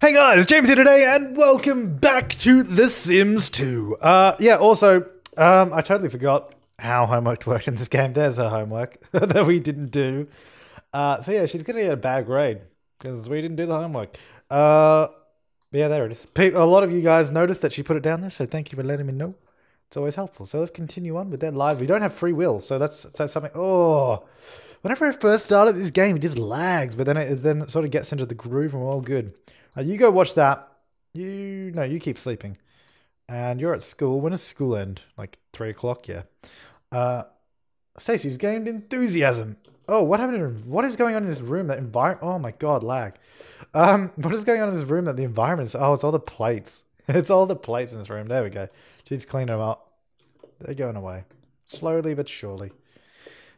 Hey guys, James here today, and welcome back to The Sims 2. Uh, yeah, also, um, I totally forgot how homework worked in this game. There's her homework that we didn't do. Uh, so yeah, she's gonna get a bad grade because we didn't do the homework. Uh, yeah, there it is. A lot of you guys noticed that she put it down there, so thank you for letting me know. It's always helpful. So let's continue on with that live. We don't have free will, so that's that's something. Oh, whenever I first started this game, it just lags, but then it then it sort of gets into the groove, and we're all good. Uh, you go watch that. You no, you keep sleeping, and you're at school. When does school end? Like three o'clock. Yeah. Uh, Stacey's gained enthusiasm. Oh, what happened? In, what is going on in this room? That environment. Oh my god, lag. Um, what is going on in this room? That the environment is. Oh, it's all the plates. It's all the plates in this room. There we go. She's cleaning them up. They're going away slowly but surely.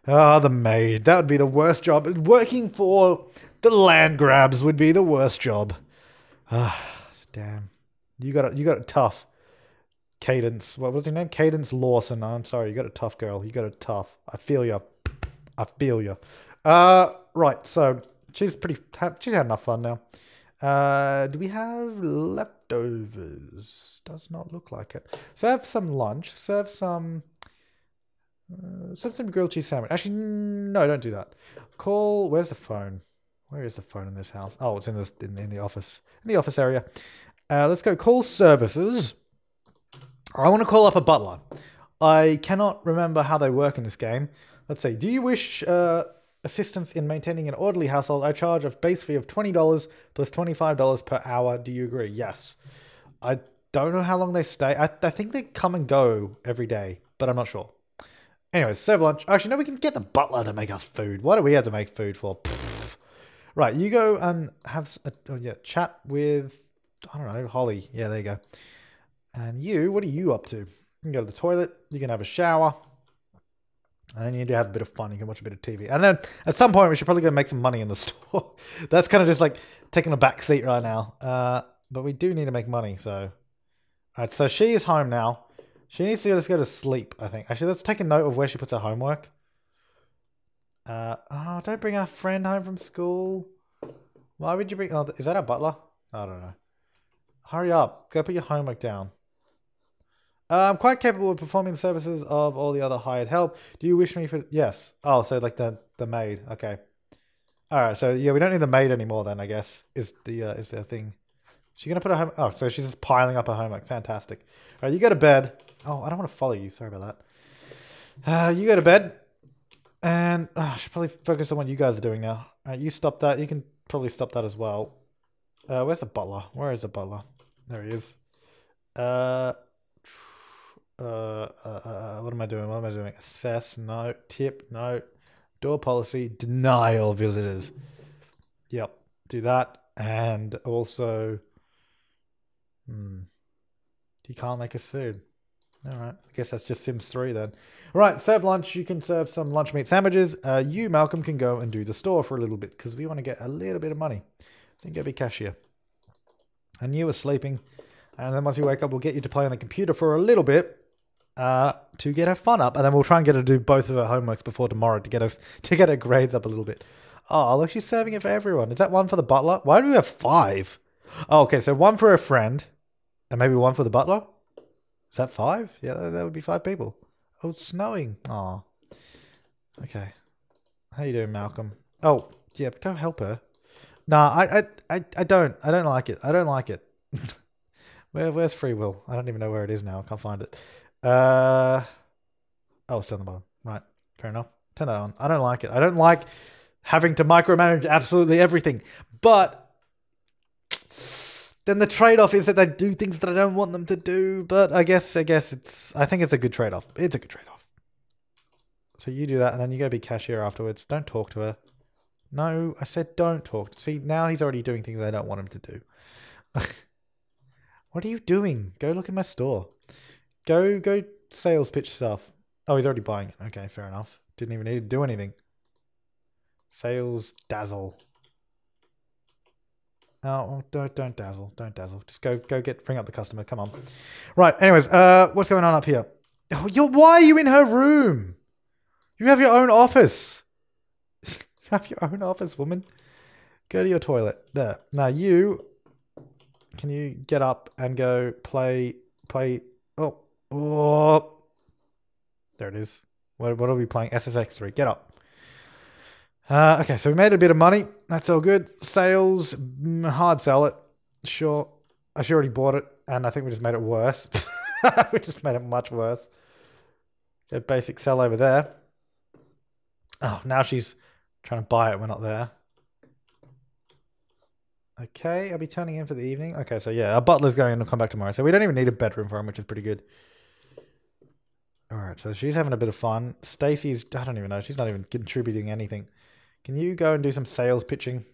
Ah, the maid. That would be the worst job. Working for the Landgraabs would be the worst job. Ah, damn. You got it. You got it tough. Cadence. What was your name? Cadence Lawson. I'm sorry. You got a tough girl. You got it tough. I feel you. I feel you. Uh, right. So she's pretty. She's had enough fun now. Uh, do we have leftovers? Does not look like it. So have some lunch. Serve some. Uh, serve some grilled cheese sandwich. Actually, no, don't do that. Call. Where's the phone? Where is the phone in this house? Oh, it's in this in, in the office in the office area. Uh, let's go. Call services. I want to call up a butler. I cannot remember how they work in this game. Let's see. Do you wish uh, assistance in maintaining an orderly household? I charge a base fee of twenty dollars plus twenty five dollars per hour. Do you agree? Yes. I don't know how long they stay. I, I think they come and go every day, but I'm not sure. Anyways, serve lunch. Actually, no, we can get the butler to make us food. What do we have to make food for? Pfft. Right, you go and have a, oh yeah, chat with I don't know Holly. Yeah, there you go. And you, what are you up to? You can go to the toilet. You can have a shower. And then you need to have a bit of fun. You can watch a bit of TV. And then at some point, we should probably go make some money in the store. That's kind of just like taking a back seat right now. Uh, but we do need to make money. So, all right. So she is home now. She needs to just go to sleep, I think. Actually, let's take a note of where she puts her homework. Uh, oh, don't bring our friend home from school. Why would you bring? Oh, is that our butler? I don't know. Hurry up. Go put your homework down. Uh, I'm quite capable of performing the services of all the other hired help. Do you wish me for? Yes. Oh, so like the the maid. Okay. All right. So yeah, we don't need the maid anymore. Then I guess is the uh, is the thing. She gonna put her home? Oh, so she's just piling up her homework. Fantastic. All right, you go to bed. Oh, I don't want to follow you. Sorry about that. Uh, you go to bed, and uh, I should probably focus on what you guys are doing now. You stop that. You can probably stop that as well. Uh, where's the butler? Where is the butler? There he is. Uh, uh, uh, uh, what am I doing? What am I doing? Assess, no. Tip, no. Door policy, deny all visitors. Yep, do that. And also, hmm, he can't make us food. All right, I guess that's just Sims 3 then. All right, serve lunch. You can serve some lunch meat sandwiches. Uh, you, Malcolm, can go and do the store for a little bit because we want to get a little bit of money. I think go be cashier. And you were sleeping. And then once you wake up, we'll get you to play on the computer for a little bit uh, to get her fun up. And then we'll try and get her to do both of her homeworks before tomorrow to get her to get her grades up a little bit. Oh, look, she's serving it for everyone. Is that one for the butler? Why do we have five? Oh, okay, so one for a friend, and maybe one for the butler. Is that five? Yeah, that, would be five people. Oh, it's snowing. Oh, okay. How you doing, Malcolm? Oh, yeah, go help her. Nah, I, I, I, I don't. I don't like it. I don't like it. Where, where's free will? I don't even know where it is now. I can't find it. Uh, oh, it's on the bottom. Right, fair enough. Turn that on. I don't like it. I don't like having to micromanage absolutely everything. But then the trade-off is that they do things that I don't want them to do. But I guess, I guess it's. I think it's a good trade-off. It's a good trade-off. So you do that, and then you go be cashier afterwards. Don't talk to her. No, I said don't talk. See, now he's already doing things I don't want him to do. what are you doing? Go look at my store. Go, go sales pitch stuff. Oh, he's already buying it. Okay, fair enough. Didn't even need to do anything. Sales dazzle. Oh, don't don't dazzle, don't dazzle. Just go go get bring up the customer. Come on. Right. Anyways, uh, what's going on up here? Oh, you're why are you in her room? You have your own office. you have your own office, woman. Go to your toilet. There. Now you can you get up and go play play? Oh, oh, there it is. What what are we playing? SSX three. Get up. Uh, okay, so we made a bit of money. That's all good. Sales, mm, hard sell it. Sure. I should already bought it, and I think we just made it worse. we just made it much worse. A basic sell over there. Oh, now she's trying to buy it. We're not there. Okay, I'll be turning in for the evening. Okay, so yeah, our butler's going to come back tomorrow. So we don't even need a bedroom for him, which is pretty good. All right, so she's having a bit of fun. Stacy's, I don't even know, she's not even contributing anything. Can you go and do some sales pitching?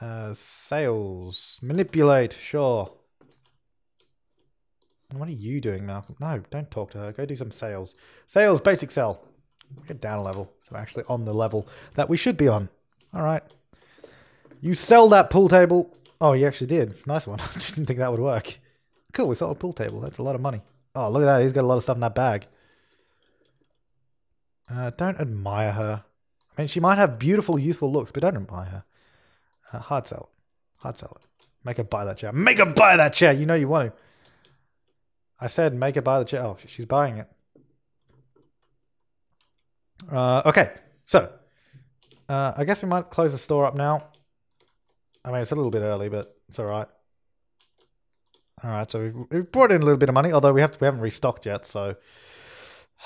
Uh, sales. Manipulate, sure. What are you doing, Malcolm? No, don't talk to her. Go do some sales. Sales, basic sell. Get down a level. So we're actually on the level that we should be on. All right. You sell that pool table. Oh, you actually did. Nice one. I didn't think that would work. Cool, we sold a pool table. That's a lot of money. Oh, look at that. He's got a lot of stuff in that bag. Uh, don't admire her. Mean, she might have beautiful, youthful looks, but I don't buy her. Uh, hard sell it. Hard sell it. Make her buy that chair. Make her buy that chair. You know you want to. I said make her buy the chair. Oh, she's buying it. Uh, okay, so uh, I guess we might close the store up now. I mean, it's a little bit early, but it's all right. All right, so we've brought in a little bit of money, although we have to, we haven't restocked yet. So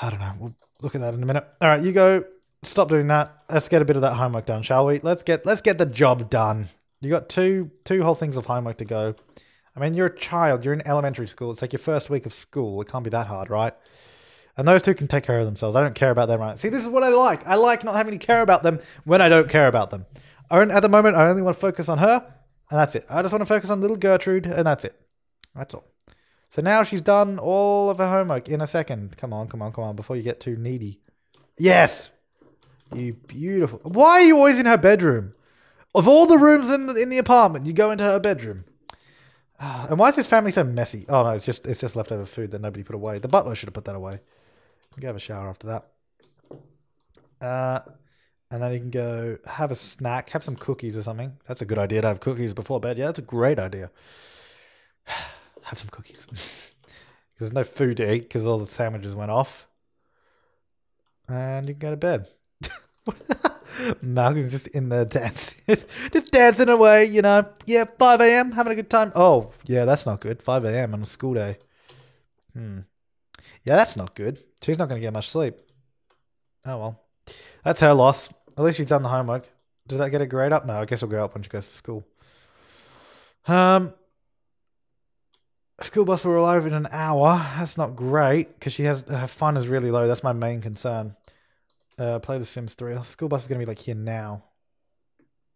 I don't know. We'll look at that in a minute. All right, you go. Stop doing that. Let's get a bit of that homework done, shall we? Let's get let's get the job done. You got two two whole things of homework to go. I mean, you're a child. You're in elementary school. It's like your first week of school. It can't be that hard, right? And those two can take care of themselves. I don't care about them, right? See, this is what I like. I like not having to care about them when I don't care about them. At the moment, I only want to focus on her, and that's it. I just want to focus on little Gertrude, and that's it. That's all. So now she's done all of her homework in a second. Come on, come on, come on, before you get too needy. Yes! You beautiful. Why are you always in her bedroom? Of all the rooms in the, in the apartment, you go into her bedroom. And why is this family so messy? Oh no, it's just it's just leftover food that nobody put away. The butler should have put that away. Can have a shower after that. Uh, and then you can go have a snack, have some cookies or something. That's a good idea to have cookies before bed. Yeah, that's a great idea. have some cookies. There's no food to eat because all the sandwiches went off. And you can go to bed. Malcolm's just in there dancing, just dancing away, you know. Yeah, 5 a.m., having a good time. Oh, yeah, that's not good. 5 a.m. on a school day. Hmm. Yeah, that's not good. She's not going to get much sleep. Oh, well. That's her loss. At least she's done the homework. Does that get a grade up? No, I guess it'll go up when she goes to school. Um, school bus will arrive in an hour. That's not great because she has her fun is really low. That's my main concern. Uh, play The Sims 3. Oh, school bus is going to be like here now.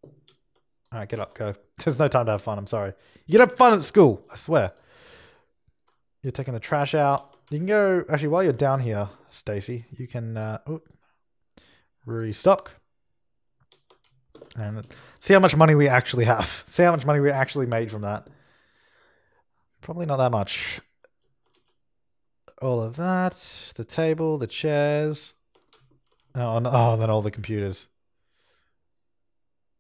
All right, get up, go. There's no time to have fun. I'm sorry. You get up fun at school. I swear. You're taking the trash out. You can go. Actually, while you're down here, Stacy, you can uh, oh, restock and see how much money we actually have. See how much money we actually made from that. Probably not that much. All of that, the table, the chairs. Oh, and, oh, then all the computers.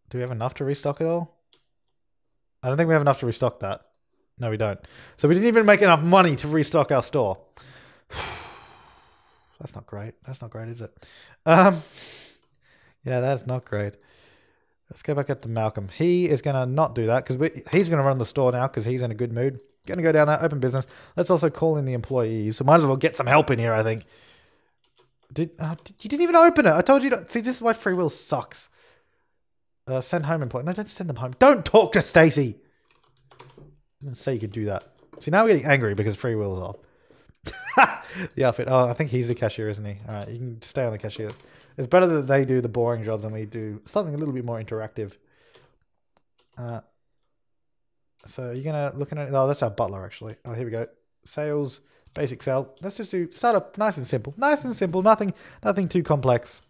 Do we have enough to restock it all? I don't think we have enough to restock that. No, we don't. So we didn't even make enough money to restock our store. That's not great. That's not great, is it? Um, yeah, that's not great. Let's go back up to Malcolm. He is going to not do that because he's going to run the store now because he's in a good mood. Going to go down there, open business. Let's also call in the employees. So might as well get some help in here, I think. Did, uh, you didn't even open it? I told you to see. This is why free will sucks. Uh, send home employee. No, don't send them home. Don't talk to Stacy. say you could do that. See, now we're getting angry because free will is off. the outfit. Oh, I think he's the cashier, isn't he? All right, you can stay on the cashier. It's better that they do the boring jobs and we do something a little bit more interactive. Uh, so you're gonna look at it. oh that's our butler actually. Oh here we go. Sales, basic sell. Let's just do start up nice and simple. Nice and simple, nothing nothing too complex.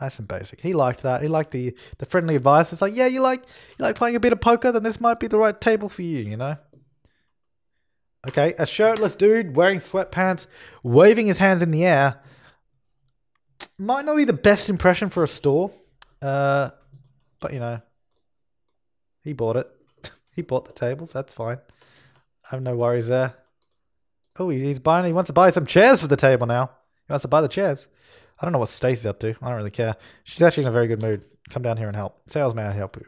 Nice and basic. He liked that. He liked the the friendly advice. It's like, yeah, you like you like playing a bit of poker, then this might be the right table for you, you know? Okay, a shirtless dude wearing sweatpants, waving his hands in the air might not be the best impression for a store, uh, but you know, he bought it. He bought the tables. That's fine. I have no worries there. Oh, he- he's buying. He wants to buy some chairs for the table now. He wants to buy the chairs. I don't know what Stacy's up to. I don't really care. She's actually in a very good mood. Come down here and help. Sales may I help you?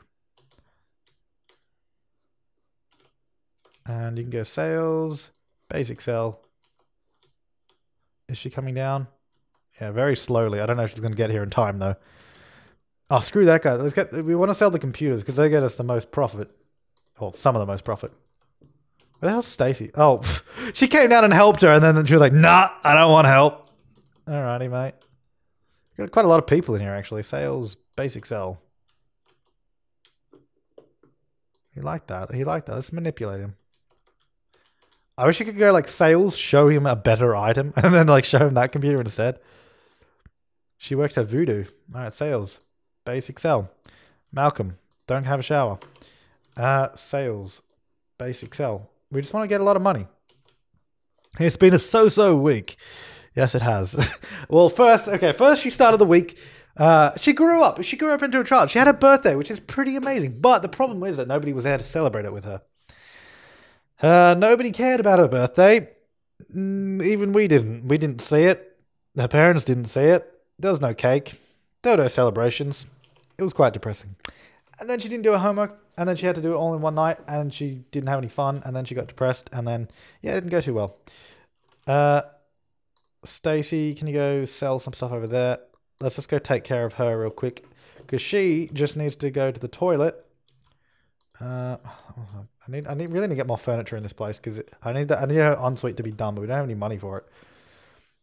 And you can go sales, basic sell. Is she coming down? Yeah, very slowly. I don't know if she's going to get here in time though. Oh, screw that guy. Let's get. We want to sell the computers because they get us the most profit, or some of the most profit. Where the hell's Stacy? Oh, she came down and helped her, and then she was like, "Nah, I don't want help." Alrighty, mate. Got quite a lot of people in here actually. Sales, basic sell. He liked that. He liked that. Let's manipulate him. I wish you could go like sales, show him a better item, and then like show him that computer instead. She worked at Voodoo. All right, sales, basic sell. Malcolm, don't have a shower. Uh, sales, basic sell. We just want to get a lot of money. It's been a so-so week. Yes, it has. well, first, okay, first she started the week. Uh, she grew up. She grew up into a child. She had a birthday, which is pretty amazing. But the problem is that nobody was there to celebrate it with her. Uh, nobody cared about her birthday. Mm, even we didn't. We didn't see it. Her parents didn't see it. There was no cake. There were no celebrations. It was quite depressing. And then she didn't do her homework. And then she had to do it all in one night. And she didn't have any fun. And then she got depressed. And then, yeah, it didn't go too well. Uh, Stacy, can you go sell some stuff over there? Let's just go take care of her real quick. Because she just needs to go to the toilet. Uh, I need, I need really need to get more furniture in this place because I need that. I need her ensuite to be done, but we don't have any money for it.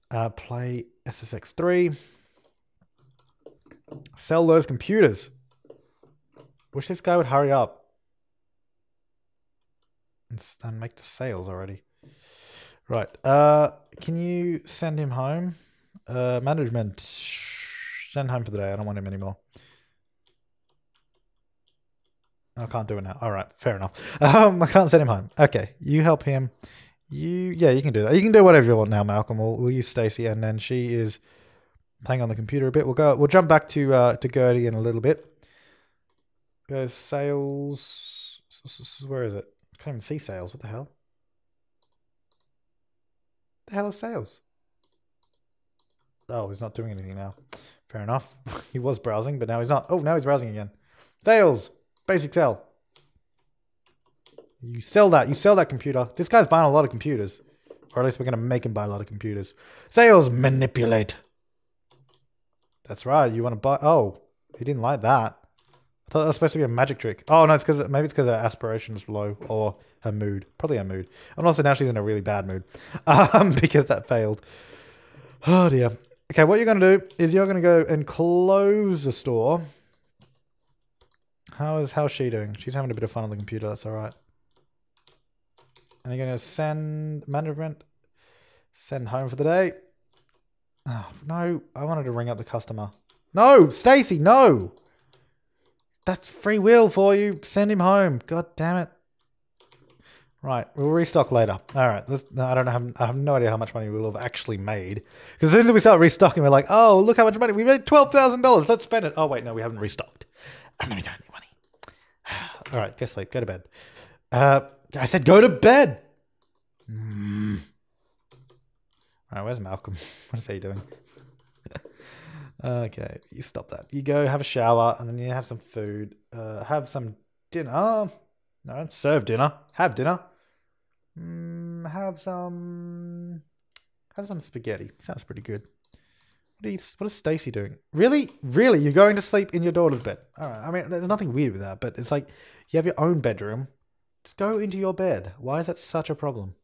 Uh, play SSX three. Sell those computers. Wish this guy would hurry up and, make the sales already. Right. Uh, can you send him home? Uh, management, send home for the day. I don't want him anymore. I can't do it now. All right, fair enough. Um, I can't send him home. Okay, you help him. You, yeah, you can do that. You can do whatever you want now, Malcolm. We'll, we'll use Stacy, and then she is playing on the computer a bit. We'll go. We'll jump back to uh, to Gertie in a little bit. Sales. Where is it? I Can't even see sales. What the hell? The hell is sales? Oh, he's not doing anything now. Fair enough. he was browsing, but now he's not. Oh, now he's browsing again. Sales. Basic sell. You sell that. You sell that computer. This guy's buying a lot of computers. Or at least we're going to make him buy a lot of computers. Sales manipulate. That's right. You want to buy. Oh, he didn't like that. Thought that was supposed to be a magic trick. Oh, no, it's because maybe it's because her aspiration's low or her mood. Probably her mood. And also now she's in a really bad mood um, because that failed. Oh, dear. Okay, what you're going to do is you're going to go and close the store. How is how's she doing? She's having a bit of fun on the computer. That's all right. And you're gonna send management, send home for the day. Oh no! I wanted to ring up the customer. No, Stacy, no. That's free will for you. Send him home. God damn it. Right, we'll restock later. All right, I don't have, I have no idea how much money we'll have actually made. Because as soon as we start restocking, we're like, oh, look how much money we made. Twelve thousand dollars. Let's spend it. Oh wait, no, we haven't restocked. And then we don't have any money. All right, go sleep. Go to bed. Uh, I said go to bed. Mm. All right, where's Malcolm? What is he doing? okay, you stop that. You go have a shower, and then you have some food. Uh, have some dinner. No, don't serve dinner. Have dinner. Mm, have some. Have some spaghetti. Sounds pretty good. What you, what is Stacy doing? Really? Really? You're going to sleep in your daughter's bed? All right. I mean, there's nothing weird with that, but it's like you have your own bedroom. Just go into your bed. Why is that such a problem?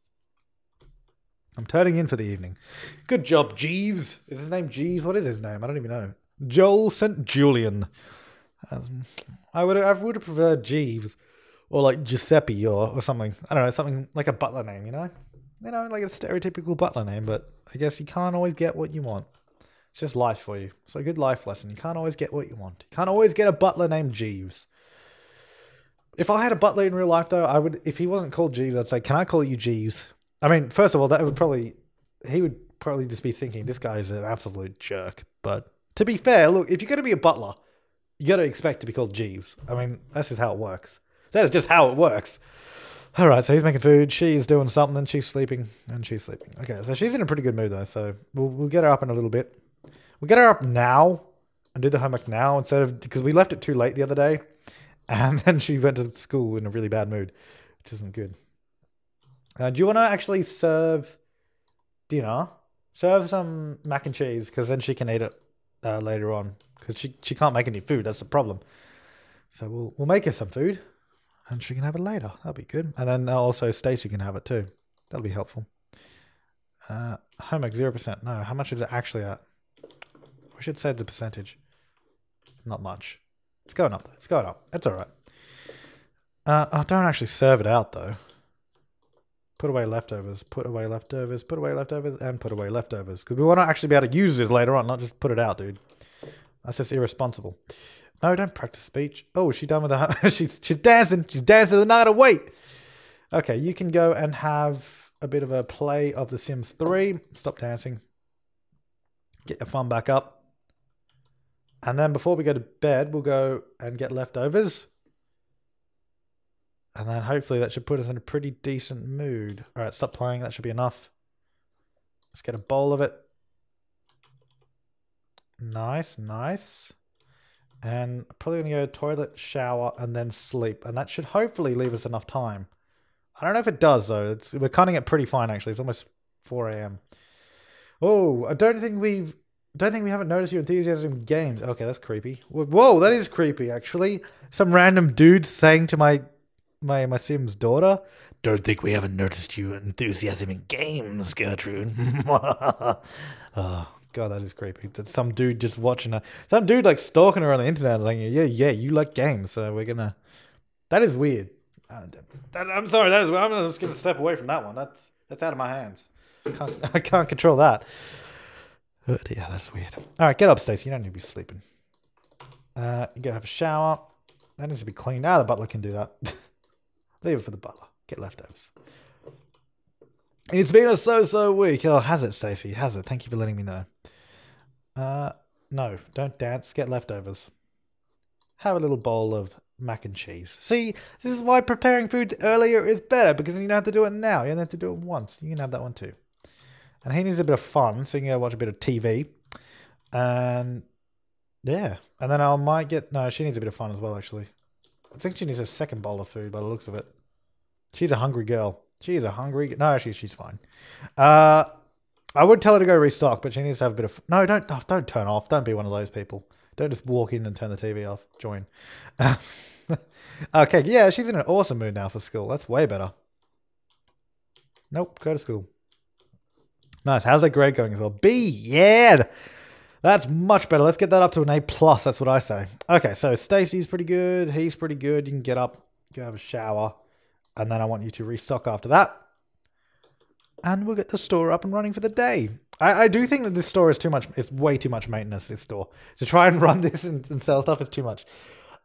I'm turning in for the evening. Good job, Jeeves. Is his name Jeeves? What is his name? I don't even know. Joel St. Julian. Um, I would I would have preferred Jeeves or like Giuseppe or, or something. I don't know, something like a butler name, you know? You know, like a stereotypical butler name, but I guess you can't always get what you want. It's just life for you. It's a good life lesson. You can't always get what you want. You can't always get a butler named Jeeves. If I had a butler in real life, though, I would. If he wasn't called Jeeves, I'd say, "Can I call you Jeeves?" I mean, first of all, that would probably he would probably just be thinking this guy is an absolute jerk. But to be fair, look, if you're going to be a butler, you got to expect to be called Jeeves. I mean, that's just how it works. That is just how it works. All right, so he's making food. She's doing something. She's sleeping, and she's sleeping. Okay, so she's in a pretty good mood though. So we'll we'll get her up in a little bit. We'll get her up now and do the homework now instead of because we left it too late the other day, and then she went to school in a really bad mood, which isn't good. Uh, do you want to actually serve dinner? Serve some mac and cheese because then she can eat it uh, later on because she she can't make any food. That's the problem. So we'll we'll make her some food and she can have it later. That'll be good. And then also Stacy can have it too. That'll be helpful. Uh, homework zero percent. No, how much is it actually at? We should say the percentage. Not much. It's going up. It's going up. It's all right. Uh, oh, don't actually serve it out though. Put away leftovers. Put away leftovers. Put away leftovers, and put away leftovers because we want to actually be able to use this later on, not just put it out, dude. That's just irresponsible. No, don't practice speech. Oh, she done with the she's she's dancing. She's dancing the night away. Okay, you can go and have a bit of a play of The Sims 3. Stop dancing. Get your fun back up. And then before we go to bed, we'll go and get leftovers. And then hopefully that should put us in a pretty decent mood. All right, stop playing. That should be enough. Let's get a bowl of it. Nice, nice. And probably to go toilet, shower, and then sleep. And that should hopefully leave us enough time. I don't know if it does, though. It's We're cutting it pretty fine, actually. It's almost 4 a.m. Oh, I don't think we've... Don't think we haven't noticed your enthusiasm in games. Okay, that's creepy. Whoa, that is creepy, actually. Some random dude saying to my my my Sim's daughter, "Don't think we haven't noticed your enthusiasm in games, Gertrude." oh, God, that is creepy. That's some dude just watching her. Some dude like stalking her on the internet, like, yeah, yeah, you like games, so we're gonna. That is weird. Uh, that, I'm sorry. That is. I'm just gonna step away from that one. That's that's out of my hands. I can't, I can't control that. Oh, yeah, that's weird. All right, get up, Stacy. You don't need to be sleeping. Uh, you go have a shower. That needs to be cleaned. Ah, the butler can do that. Leave it for the butler. Get leftovers. It's been a so-so week. Oh, has it, Stacey? Has it? Thank you for letting me know. Uh, no, don't dance. Get leftovers. Have a little bowl of mac and cheese. See, this is why preparing food earlier is better because you don't have to do it now. You don't have to do it once. You can have that one too. And he needs a bit of fun, so you can go watch a bit of TV. And yeah, and then I might get no. She needs a bit of fun as well, actually. I think she needs a second bowl of food by the looks of it. She's a hungry girl. She's a hungry. No, actually, she's fine. Uh, I would tell her to go restock, but she needs to have a bit of. No, don't oh, don't turn off. Don't be one of those people. Don't just walk in and turn the TV off. Join. okay, yeah, she's in an awesome mood now for school. That's way better. Nope, go to school. Nice. How's that grade going as well? B. Yeah. That's much better. Let's get that up to an A plus. That's what I say. Okay, so Stacy's pretty good. He's pretty good. You can get up, go have a shower, and then I want you to restock after that. And we'll get the store up and running for the day. I, I do think that this store is too much. It's way too much maintenance. This store to try and run this and, and sell stuff is too much.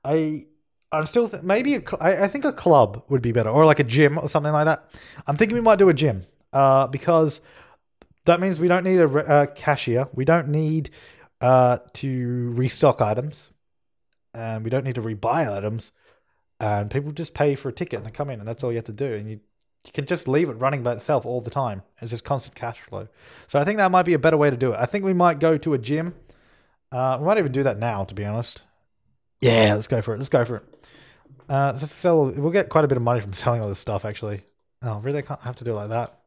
I I'm still maybe I think a club would be better or like a gym or something like that. I'm thinking we might do a gym uh, because that means we don't need a, a cashier. We don't need uh, to restock items, and we don't need to rebuy items. And people just pay for a ticket and they come in, and that's all you have to do. And you you can just leave it running by itself all the time. It's just constant cash flow. So I think that might be a better way to do it. I think we might go to a gym. Uh, we might even do that now, to be honest. Yeah, let's go for it. Let's go for it. Uh, let's sell. We'll get quite a bit of money from selling all this stuff, actually. Oh, really? I can't have to do it like that.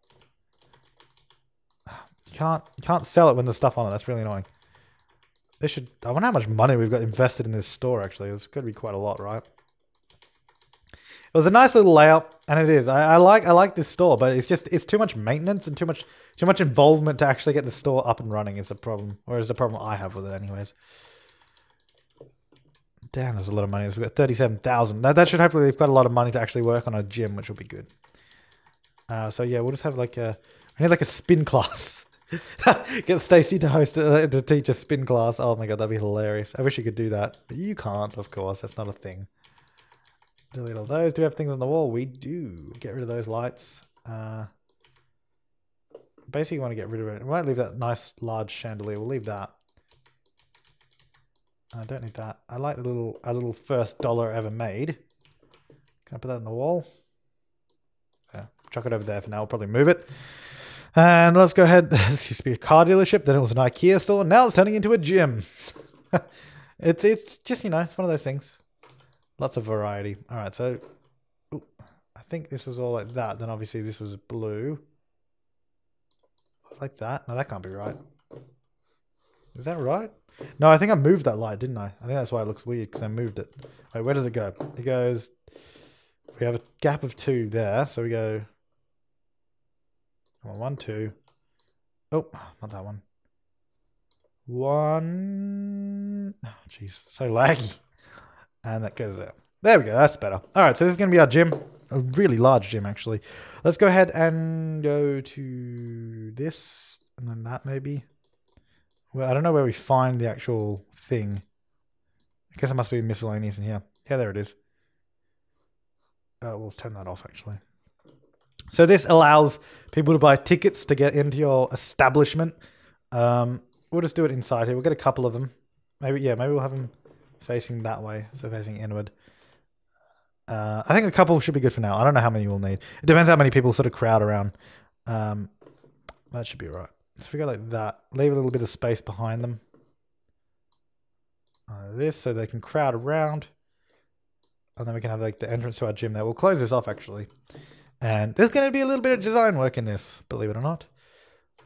Can't. You can't sell it when there's stuff on it. That's really annoying. They should. I wonder how much money we've got invested in this store. Actually, it's going to be quite a lot, right? It was a nice little layout, and it is. I, I, like I like this store, but it's just it's too much maintenance and too much too much involvement to actually get the store up and running is the problem, or is the problem I have with it, anyways. Damn, there's a lot of money. We've got thirty-seven thousand. That that should hopefully we've got a lot of money to actually work on a gym, which will be good. Uh, so yeah, we'll just have like a we need like a spin class. Get Stacy to host uh, to teach a spin class. Oh my god, that'd be hilarious. I wish you could do that, but you can't. Of course, that's not a thing. Delete all those. Do we have things on the wall? We do. Get rid of those lights. Uh, basically, want to get rid of it. We might leave that nice large chandelier. We'll leave that. I don't need that. I like the little a little first dollar ever made. Can I put that on the wall? Yeah, chuck it over there for now. We'll probably move it. And let's go ahead. This used to be a car dealership, then it was an IKEA store, and now it's turning into a gym. it's it's just you know it's one of those things. Lots of variety. All right, so ooh, I think this was all like that. Then obviously this was blue, like that. No, that can't be right. Is that right? No, I think I moved that light, didn't I? I think that's why it looks weird because I moved it. Wait, where does it go? It goes. We have a gap of two there, so we go. Come on, one, two. Oh, not that one. One. Oh, jeez, so laggy. And that goes there. There we go, that's better. All right, so this is going to be our gym. A really large gym, actually. Let's go ahead and go to this, and then that maybe. Well, I don't know where we find the actual thing. I guess it must be miscellaneous in here. Yeah, there it is. Uh, we'll turn that off, actually. So this allows people to buy tickets to get into your establishment. Um, we'll just do it inside here. We'll get a couple of them. Maybe, yeah, maybe we'll have them facing that way, so facing inward. Uh, I think a couple should be good for now. I don't know how many we'll need. It depends how many people sort of crowd around. Um, that should be right. Let's figure like that. Leave a little bit of space behind them. Uh, this so they can crowd around. And then we can have like the entrance to our gym there. We'll close this off actually. And there's going to be a little bit of design work in this, believe it or not.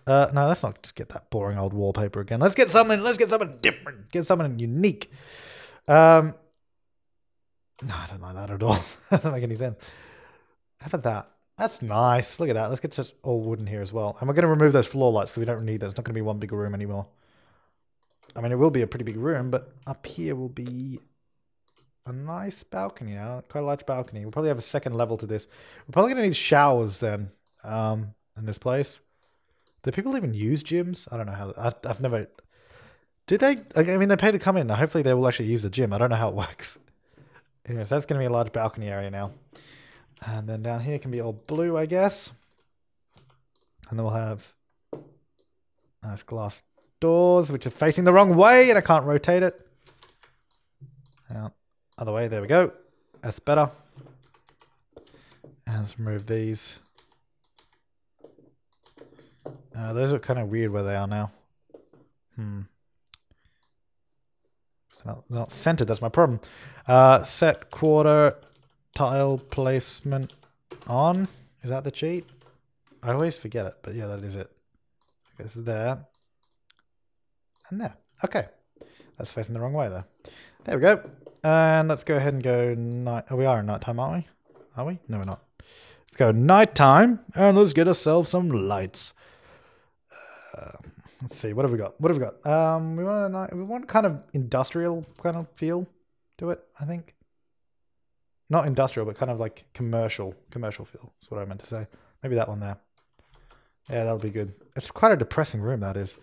Uh, no, let's not just get that boring old wallpaper again. Let's get something. Let's get something different. Get something unique. Um, no, I don't like that at all. that doesn't make any sense. How about that? That's nice. Look at that. Let's get just all wooden here as well. And we're going to remove those floor lights because we don't need those. It's not going to be one big room anymore. I mean, it will be a pretty big room, but up here will be a nice balcony. Yeah, quite a large balcony. We'll probably have a second level to this. We're probably to need showers then um, in this place. Do people even use gyms? I don't know how. I, I've never. Did they? I mean, they pay to come in. Hopefully, they will actually use the gym. I don't know how it works. Anyways, that's going to be a large balcony area now. And then down here can be all blue, I guess. And then we'll have nice glass doors, which are facing the wrong way, and I can't rotate it. Out, other way, there we go. That's better. And let's remove these. Uh, those are kind of weird where they are now. Hmm. They're not, they're not centered, that's my problem. Uh, set quarter tile placement on. Is that the cheat? I always forget it, but yeah, that is it. It's there. And there. Okay. That's facing the wrong way there. There we go. And let's go ahead and go night. Oh, we are in nighttime, aren't we? Are we? No, we're not. Let's go nighttime and let's get ourselves some lights. Uh, let's see. What have we got? What have we got? Um, we want a we want kind of industrial kind of feel to it. I think not industrial, but kind of like commercial commercial feel. That's what I meant to say. Maybe that one there. Yeah, that'll be good. It's quite a depressing room, that is.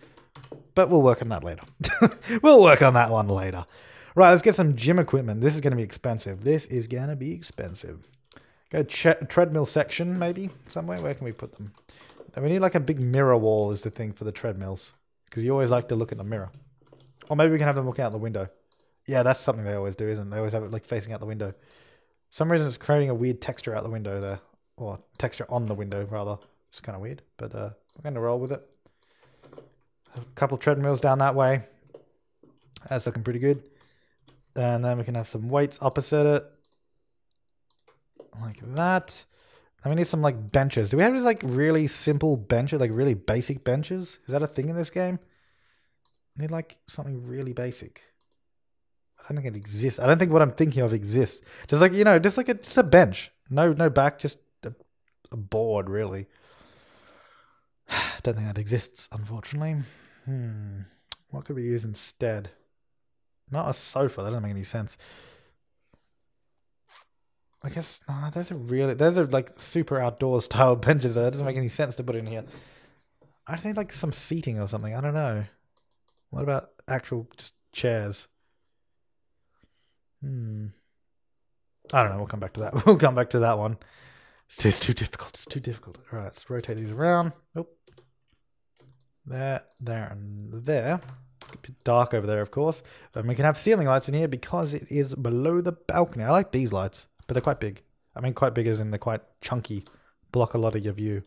But we'll work on that later. we'll work on that one later. Right, let's get some gym equipment. This is going to be expensive. This is going to be expensive. Go treadmill section, maybe, somewhere. Where can we put them? And we need like a big mirror wall is the thing for the treadmills. Because you always like to look in the mirror. Or maybe we can have them look out the window. Yeah, that's something they always do, isn't it? They always have it like facing out the window. some reason it's creating a weird texture out the window there. Or texture on the window, rather. It's kind of weird, but uh, we're going to roll with it. A couple treadmills down that way. That's looking pretty good. And then we can have some weights opposite it. Like that. And we need some like benches. Do we have just like really simple benches, like really basic benches? Is that a thing in this game? Need like something really basic. I don't think it exists. I don't think what I'm thinking of exists. Just like, you know, just like a, just a bench. No, no back, just a, a board, really. don't think that exists, unfortunately. Hmm. What could we use instead? Not a sofa. That doesn't make any sense. I guess no, those are really those are like super outdoor style benches. That doesn't make any sense to put in here. I think like some seating or something. I don't know. What about actual just chairs? Hmm. I don't know. We'll come back to that. We'll come back to that one. It's, it's too difficult. It's too difficult. All right, let's rotate these around. Oh, there, there, and there. It's a bit dark over there, of course. And we can have ceiling lights in here because it is below the balcony. I like these lights, but they're quite big. I mean, quite big as in they're quite chunky, block a lot of your view.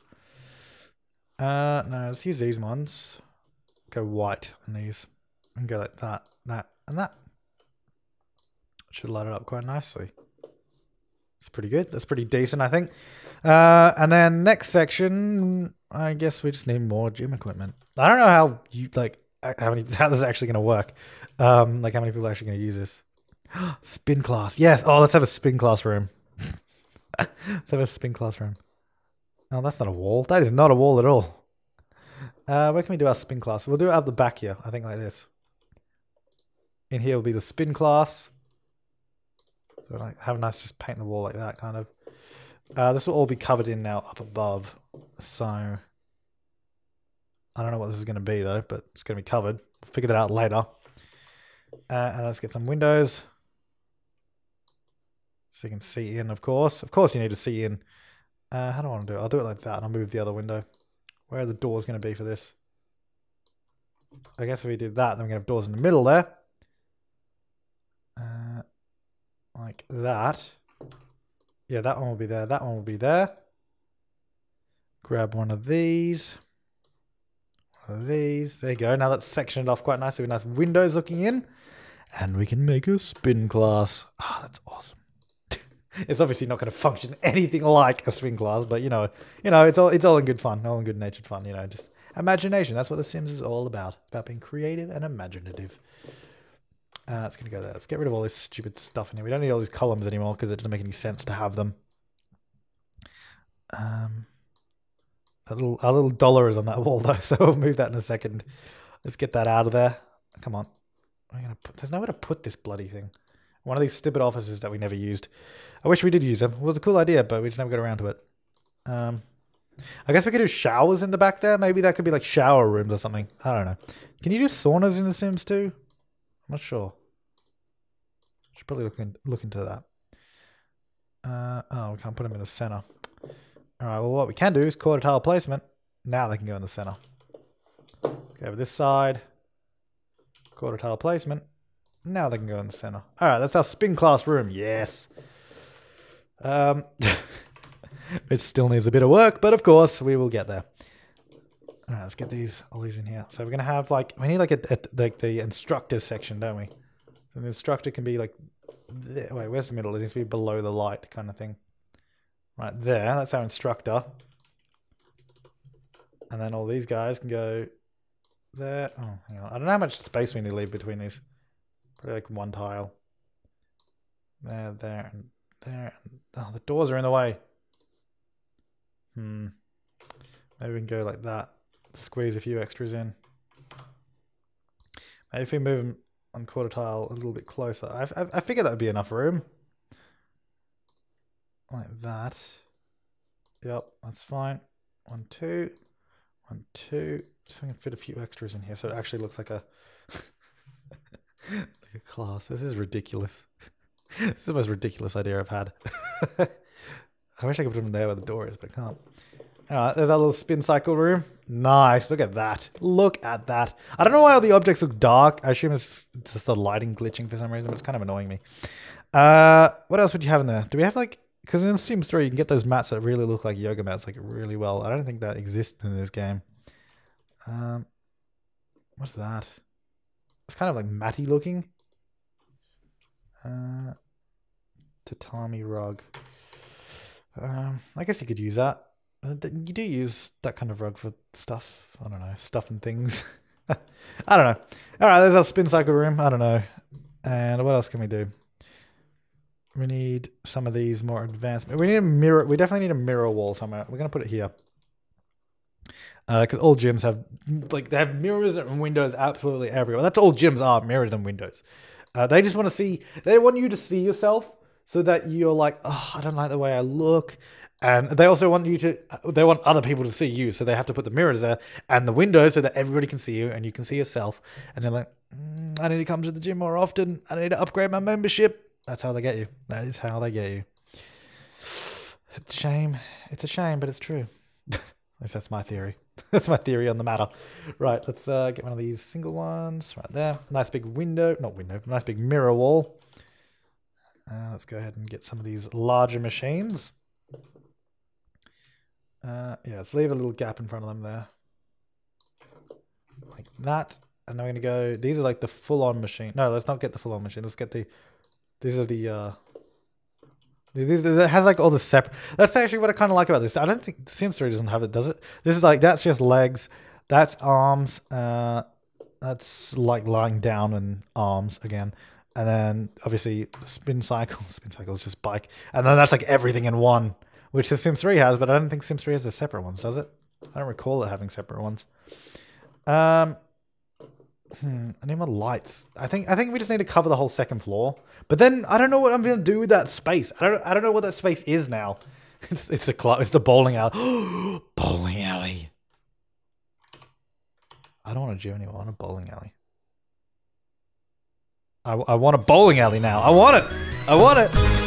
Uh, no, let's use these ones. Go white on these, and go like that, that, and that. Should light it up quite nicely. It's pretty good. That's pretty decent, I think. Uh, and then next section, I guess we just need more gym equipment. I don't know how you like how many how this is actually going to work. Um, like how many people are actually going to use this? spin class, yes. Oh, let's have a spin class room. let's have a spin class room. Oh, that's not a wall. That is not a wall at all. Uh, where can we do our spin class? We'll do it at the back here. I think like this. In here will be the spin class. So like have a nice just paint the wall like that kind of. Uh, this will all be covered in now up above. So I don't know what this is going to be though, but it's going to be covered. We'll figure that out later. Uh, and let's get some windows. So you can see in, of course. Of course you need to see in. Uh, how do I want to do it? I'll do it like that and I'll move the other window. Where are the doors going to be for this? I guess if we do that, then we're going to have doors in the middle there. Uh, like that. Yeah, that one will be there. That one will be there. Grab one of these. Of these. There you go. Now that's sectioned off quite nicely with nice windows looking in. And we can make a spin class. Ah, oh, that's awesome. it's obviously not going to function anything like a spin class, but you know, you know, it's all it's all in good fun, all in good natured fun. You know, just imagination. That's what The Sims is all about. About being creative and imaginative. Uh, it's going to go there. Let's get rid of all this stupid stuff in here. We don't need all these columns anymore because it doesn't make any sense to have them. Um, a little, little dollar is on that wall though, so we'll move that in a second. Let's get that out of there. Come on. I'm gonna put, there's nowhere to put this bloody thing. One of these stupid offices that we never used. I wish we did use them. It was a cool idea, but we just never got around to it. Um, I guess we could do showers in the back there. Maybe that could be like shower rooms or something. I don't know. Can you do saunas in The Sims too? I'm not sure. Should probably look, in, look into that. Uh, oh, we can't put them in the center. All right, well, what we can do is quarter tile placement. Now they can go in the center. Go over this side. Quarter tile placement. Now they can go in the center. All right, that's our spin class room. Yes. Um, it still needs a bit of work, but of course we will get there. All right, let's get these all these in here. So we're gonna have like we need like a, a like the instructor section, don't we? So the instructor can be like, wait, where's the middle? It needs to be below the light kind of thing. Right there, that's our instructor. And then all these guys can go there. Oh, hang on. I don't know how much space we need to leave between these. Probably like one tile. There, there, and there. Oh, the doors are in the way. Hmm. Maybe we can go like that. Squeeze a few extras in. Maybe if we move them on quarter tile a little bit closer. I, I, I figured that would be enough room. Like that. Yep, that's fine. One, two, one, two. So I can fit a few extras in here so it actually looks like a, like a class. This is ridiculous. this is the most ridiculous idea I've had. I wish I could put them there where the door is, but I can't. All right, there's our little spin cycle room. Nice. Look at that. Look at that. I don't know why all the objects look dark. I assume it's just the lighting glitching for some reason, but it's kind of annoying me. Uh, what else would you have in there? Do we have like, because in Sims 3, you can get those mats that really look like yoga mats like really well. I don't think that exists in this game. Um, what's that? It's kind of like matty looking. Uh, tatami rug. Um, I guess you could use that. Uh, you do use that kind of rug for stuff. I don't know, stuff and things. I don't know. All right, there's our spin cycle room. I don't know. And what else can we do? We need some of these more advanced. We need a mirror. We definitely need a mirror wall somewhere. We're gonna put it here Uh, because uh, all gyms have like they have mirrors and windows absolutely everywhere. That's all gyms are mirrors and windows. Uh, they just want to see. They want you to see yourself so that you're like, oh, I don't like the way I look. And they also want you to, they want other people to see you. So they have to put the mirrors there and the windows so that everybody can see you and you can see yourself. And they're like, mm, I need to come to the gym more often. I need to upgrade my membership. That's how they get you. That is how they get you. It's a shame. It's a shame, but it's true. At least that's my theory. that's my theory on the matter. Right, let's uh, get one of these single ones right there. Nice big window. Not window. Nice big mirror wall. Uh, let's go ahead and get some of these larger machines. Uh, yeah, let's leave a little gap in front of them there. Like that. And we're going to go, these are like the full-on machine. No, let's not get the full-on machine. Let's get the, these are the, uh, these, it has like all the separate, that's actually what I kind of like about this. I don't think Sims 3 doesn't have it, does it? This is like, that's just legs, that's arms, uh, that's like lying down and arms again. And then obviously spin cycle, spin cycle is just bike. And then that's like everything in one, which the Sims 3 has, but I don't think Sims 3 has the separate ones, does it? I don't recall it having separate ones. Um, hmm, I need more lights. I think I think we just need to cover the whole second floor. But then I don't know what I'm gonna do with that space. I don't I don't know what that space is now. It's it's a club. It's the bowling alley. bowling alley. I don't want a gym anymore. I want a bowling alley. I, I want a bowling alley now. I want it. I want it.